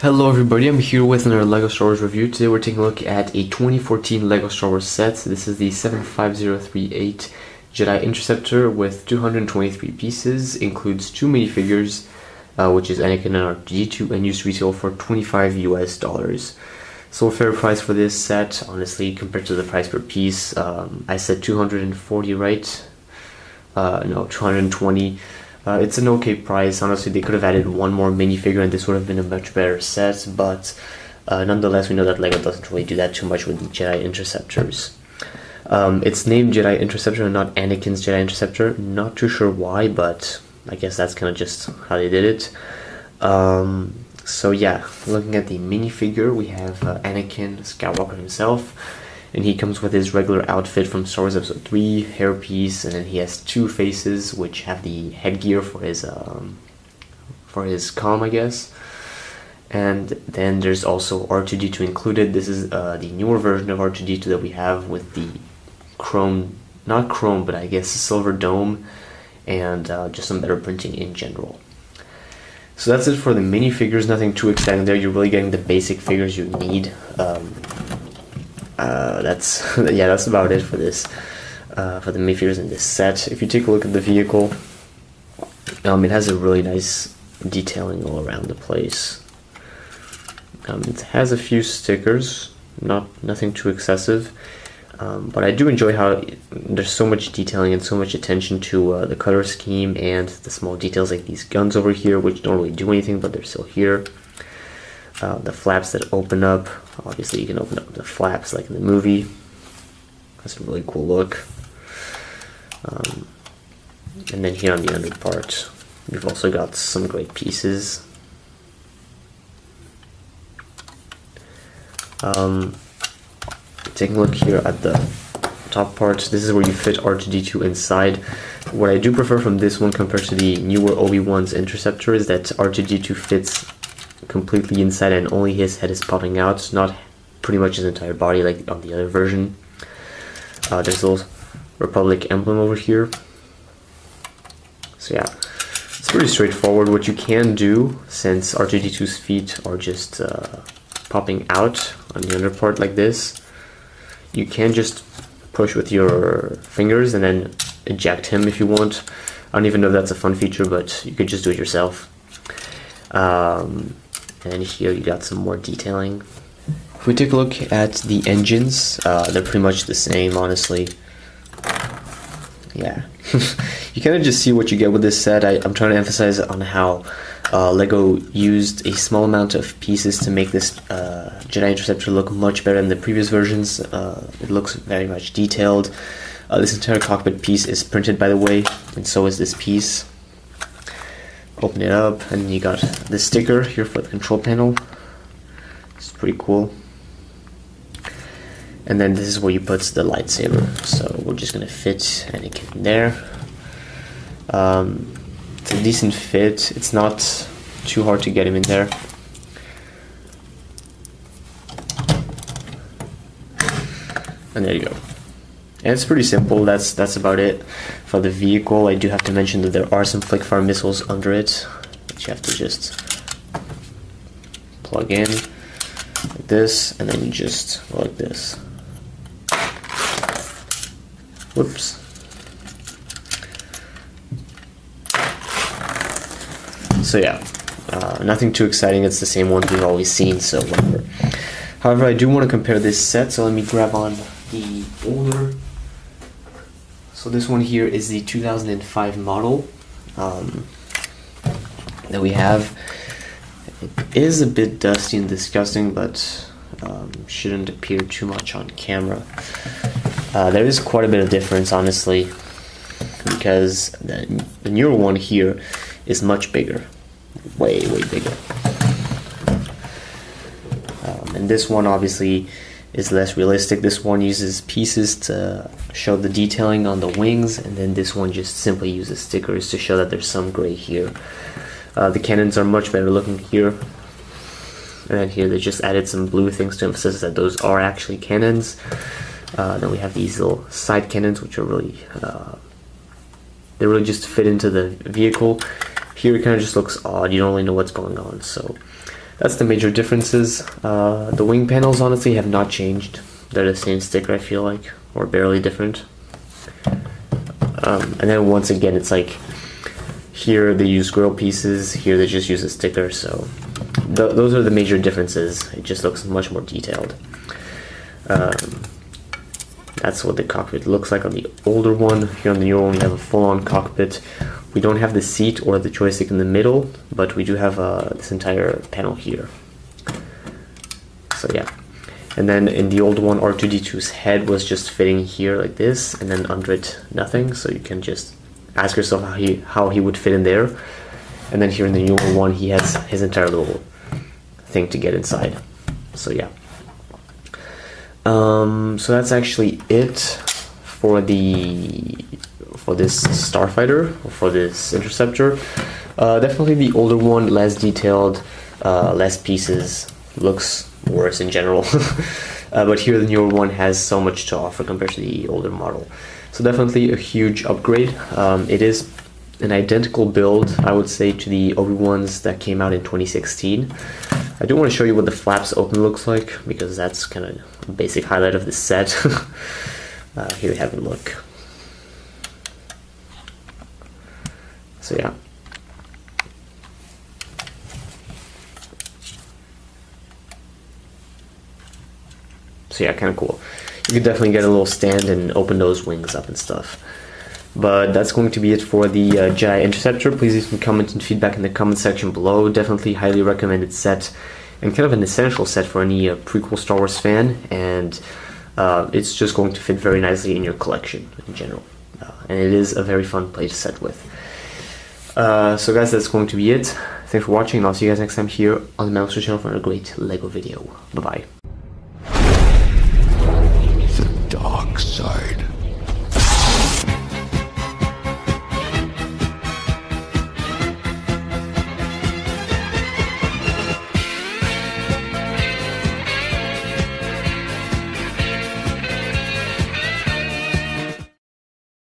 Hello everybody, I'm here with another LEGO Star Wars review. Today we're taking a look at a 2014 LEGO Star Wars set. This is the 75038 Jedi Interceptor with 223 pieces, includes two minifigures, uh, which is Anakin and R2-D2, and used retail for 25 US dollars. So fair price for this set, honestly, compared to the price per piece. Um, I said 240, right? Uh, no, 220. Uh, it's an okay price. Honestly, they could have added one more minifigure and this would have been a much better set, but uh, nonetheless, we know that LEGO doesn't really do that too much with the Jedi Interceptors. Um, it's named Jedi Interceptor and not Anakin's Jedi Interceptor. Not too sure why, but I guess that's kind of just how they did it. Um, so yeah, looking at the minifigure, we have uh, Anakin Skywalker himself and he comes with his regular outfit from Star Wars Episode 3, hairpiece, and then he has two faces which have the headgear for his um, for his com, I guess. And then there's also R2D2 included. This is uh, the newer version of R2D2 that we have with the chrome, not chrome, but I guess silver dome, and uh, just some better printing in general. So that's it for the minifigures, nothing too exciting there. You're really getting the basic figures you need. Um, uh, that's yeah, that's about it for this uh, for the minifigures in this set. If you take a look at the vehicle, um, it has a really nice detailing all around the place. Um, it has a few stickers, not nothing too excessive, um, but I do enjoy how there's so much detailing and so much attention to uh, the color scheme and the small details like these guns over here, which don't really do anything, but they're still here. Uh, the flaps that open up. Obviously, you can open up the flaps like in the movie. That's a really cool look. Um, and then here on the under part, we've also got some great pieces. Um, taking a look here at the top part, this is where you fit R2-D2 inside. What I do prefer from this one compared to the newer Obi-Wan's Interceptor is that R2-D2 fits completely inside and only his head is popping out, not pretty much his entire body like on the other version. Uh, there's a little Republic emblem over here. So yeah, it's pretty straightforward. What you can do, since R2-D2's feet are just uh, popping out on the under part like this, you can just push with your fingers and then eject him if you want. I don't even know if that's a fun feature, but you could just do it yourself. Um, and here you got some more detailing. If we take a look at the engines, uh, they're pretty much the same, honestly. Yeah, you kind of just see what you get with this set. I, am trying to emphasize on how uh, Lego used a small amount of pieces to make this uh, Jedi Interceptor look much better than the previous versions. Uh, it looks very much detailed. Uh, this entire cockpit piece is printed, by the way, and so is this piece. Open it up and you got the sticker here for the control panel. It's pretty cool. And then this is where you put the lightsaber. So we're just gonna fit Anakin there. Um, a decent fit it's not too hard to get him in there and there you go and it's pretty simple. That's that's about it for the vehicle. I do have to mention that there are some flick-fire missiles under it, which you have to just plug in like this, and then you just like this. Whoops. So yeah, uh, nothing too exciting. It's the same ones we've always seen, so whatever. However, I do want to compare this set, so let me grab on the older so this one here is the 2005 model um, that we have. It is a bit dusty and disgusting, but um, shouldn't appear too much on camera. Uh, there is quite a bit of difference, honestly, because the, the newer one here is much bigger, way, way bigger. Um, and this one, obviously, is less realistic. This one uses pieces to show the detailing on the wings, and then this one just simply uses stickers to show that there's some gray here. Uh, the cannons are much better looking here. And here they just added some blue things to emphasize that those are actually cannons. Uh, then we have these little side cannons, which are really uh, they really just fit into the vehicle. Here it kind of just looks odd. You don't really know what's going on. So that's the major differences. Uh, the wing panels honestly have not changed. They're the same sticker, I feel like, or barely different. Um, and then once again, it's like here they use grill pieces, here they just use a sticker. So th those are the major differences. It just looks much more detailed. Um, that's what the cockpit looks like on the older one. Here on the newer one, we have a full-on cockpit. We don't have the seat or the joystick in the middle, but we do have uh, this entire panel here. So yeah. And then in the old one, R2-D2's head was just fitting here like this, and then under it, nothing. So you can just ask yourself how he, how he would fit in there. And then here in the newer one, he has his entire little thing to get inside. So yeah. Um, so that's actually it for the for this starfighter or for this interceptor. Uh, definitely the older one, less detailed, uh, less pieces, looks worse in general. uh, but here the newer one has so much to offer compared to the older model. So definitely a huge upgrade. Um, it is an identical build, I would say, to the Obi-Wan's that came out in 2016. I do want to show you what the flaps open looks like because that's kind of a basic highlight of the set. uh, here we have a look. So yeah. So yeah, kind of cool. You could definitely get a little stand and open those wings up and stuff. But that's going to be it for the uh, Jedi Interceptor. Please leave some comments and feedback in the comment section below. Definitely highly recommended set and kind of an essential set for any uh, prequel Star Wars fan. And uh, it's just going to fit very nicely in your collection in general. Uh, and it is a very fun play to set with. Uh, so guys, that's going to be it. Thanks for watching and I'll see you guys next time here on the MAGMA channel for a great LEGO video. Bye bye. The dark side.